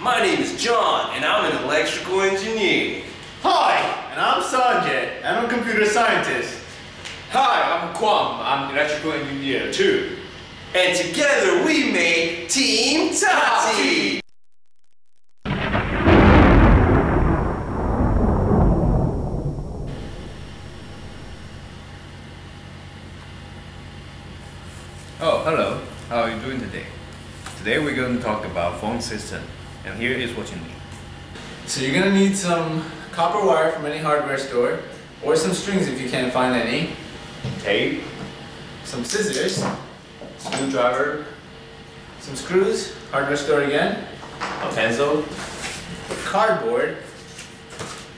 my name is John, and I'm an electrical engineer. Hi, and I'm Sanjay, and I'm a computer scientist. Hi, I'm Kuang. I'm an electrical engineer too. And together we made Team Tati. Oh, hello. How are you doing today? Today we're going to talk about phone system, and here is what you need. So you're gonna need some copper wire from any hardware store, or some strings if you can't find any, Tape, some scissors, screwdriver, some screws, hardware store again, a pencil, cardboard,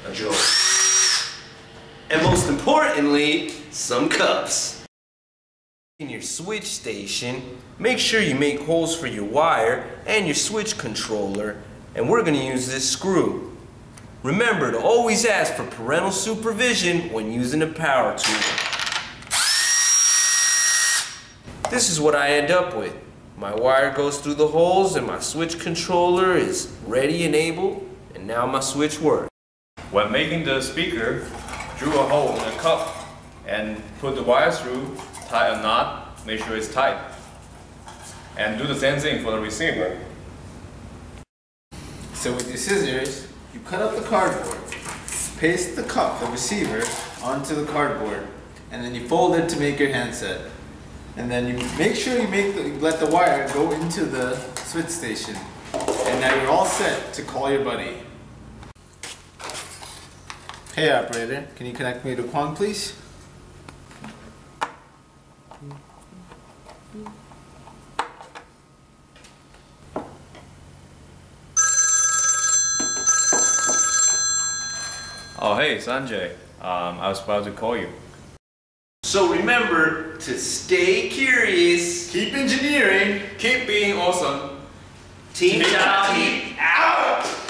A joke. And most importantly, some cups. In your switch station, make sure you make holes for your wire and your switch controller, and we're going to use this screw. Remember to always ask for parental supervision when using a power tool. This is what I end up with. My wire goes through the holes and my switch controller is ready and able, and now my switch works. When making the speaker, drew a hole in a cup and put the wire through, tie a knot, make sure it's tight. And do the same thing for the receiver. So with your scissors, you cut up the cardboard, paste the cup, the receiver, onto the cardboard, and then you fold it to make your handset. And then you make sure you make the, you let the wire go into the switch station. And now you're all set to call your buddy. Hey operator, can you connect me to Kuang please? Oh, hey, Sanjay. Um, I was about to call you. So remember to stay curious. Keep engineering! Keep being awesome. Team Team Tati out!